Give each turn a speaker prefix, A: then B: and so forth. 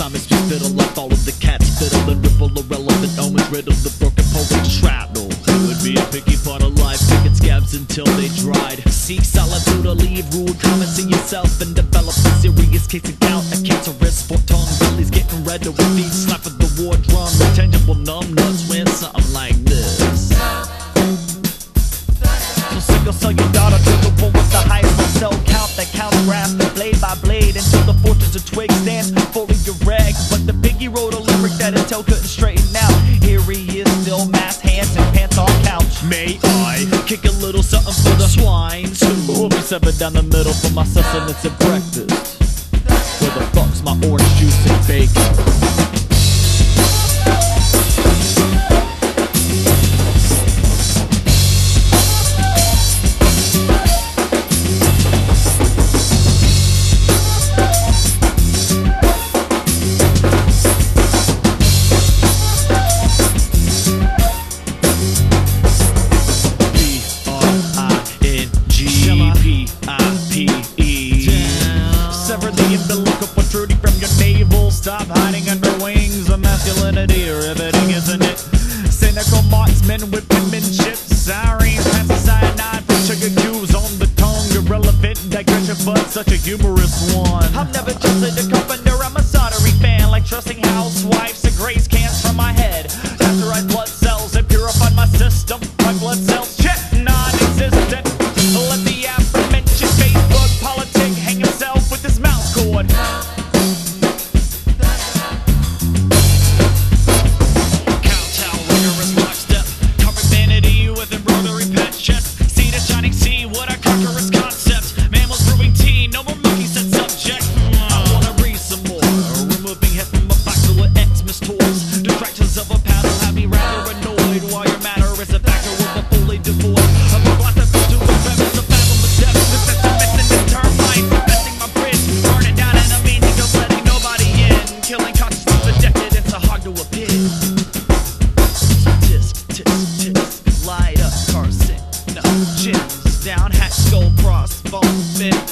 A: time Simon's feet fiddle like all of the cats fiddle and ripple irrelevant omens riddle the broken poet shrapnel. Would be a picky part of life, picking scabs until they dried. Seek solitude or leave Rule comments in yourself and develop a serious case of gout, a cancerous for tongue. Belly's getting red to with each slap of the war drum. Intangible numb nuts when something like this. You'll single sell your daughter to the one with the highest cell count that counts graph blade by blade until the fortress of twigs stands fully erect. Piggy wrote a lyric that his tail couldn't straighten out. Here he is, still masked hands and pants on couch. May I kick a little something for the swine too? We'll be severed down the middle for my sustenance and breakfast. Where the fuck's my orange juice and bacon? Stop hiding under wings of masculinity, riveting, isn't it? Cynical marksmen with penmanship, sirens, cyanide for sugar cubes on the tongue. Irrelevant digression, but such a humorous one. I'm never trusted a carpenter, I'm a soldering fan, like trusting housewives to graze chins down, hat, skull, crossbone, fit.